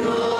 Lord.